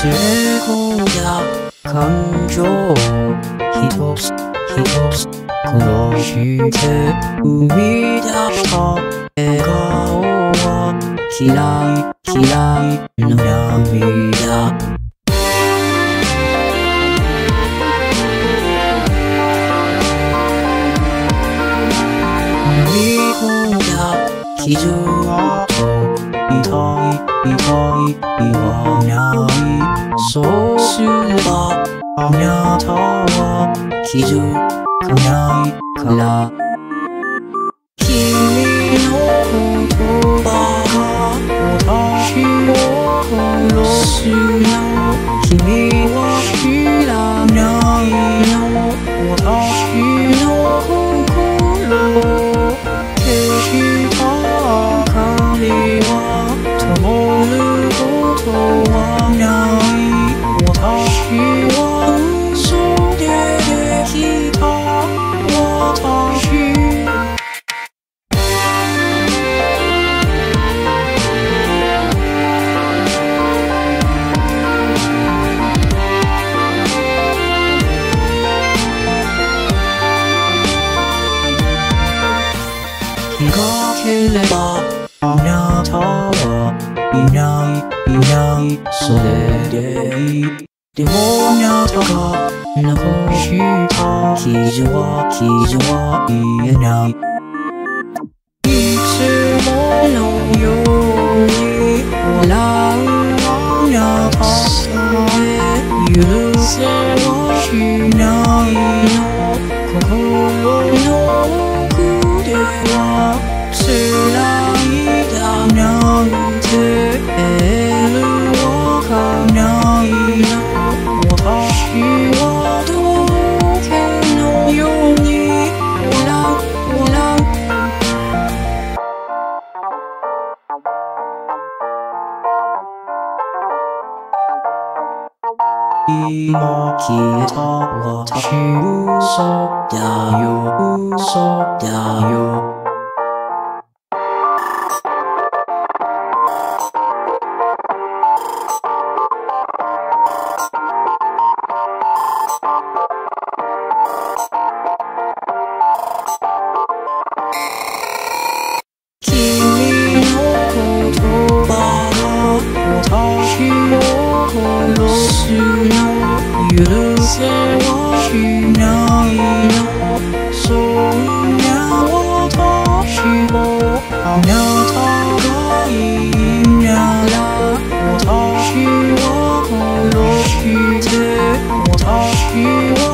즐거야 감교 히톱스 히톱스 그노시테 우미다셔 에가오와. 기라이 기라이 노래합니다. 미국야 기주와 痛い痛い言わないそうすればあなたは気づかないから君の言葉が私を殺すの君は知らないの私のければあなたはいないいないそれでいいでもあなたが残した傷は傷は言えない。いつものよう今消えた私嘘だよ嘘だよ是我错落，是我虚渺，是我渺小，是我渺小的一秒。我错是我错落，是我错是我。